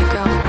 you go.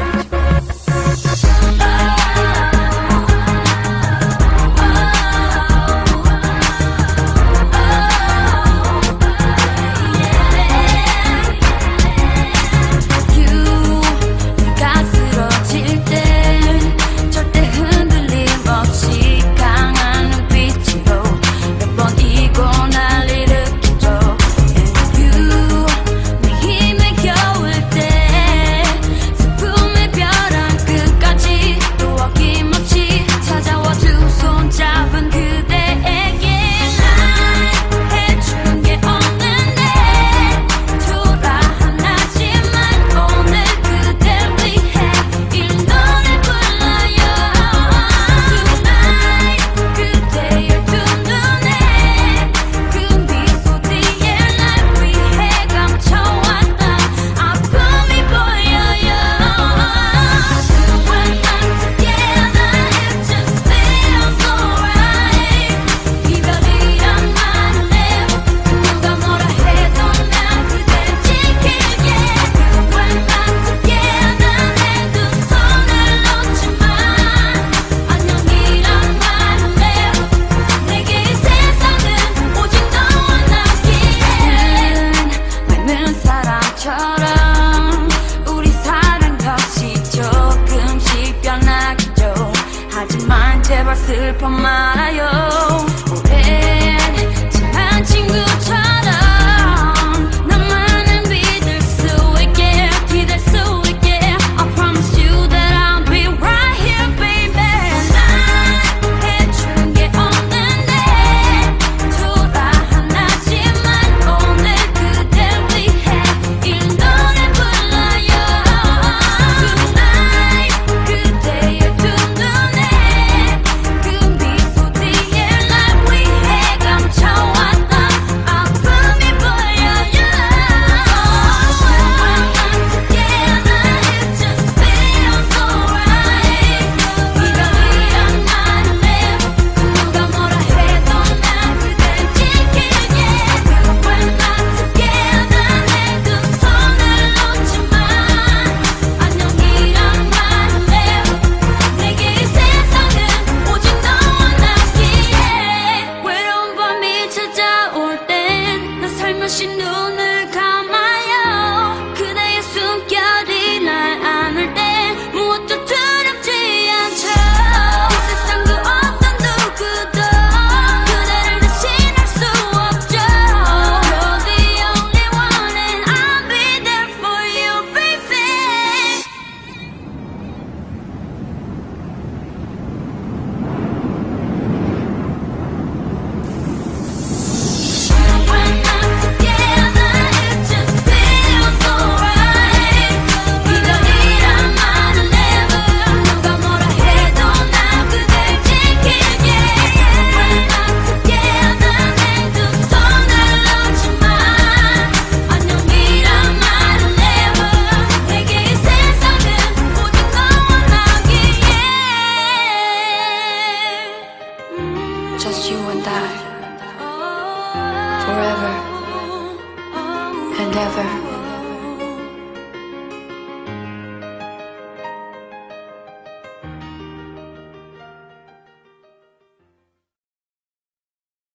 하지만 제발 슬퍼 말아요. 오랜 친한 친구처럼 just you and I. Forever and ever.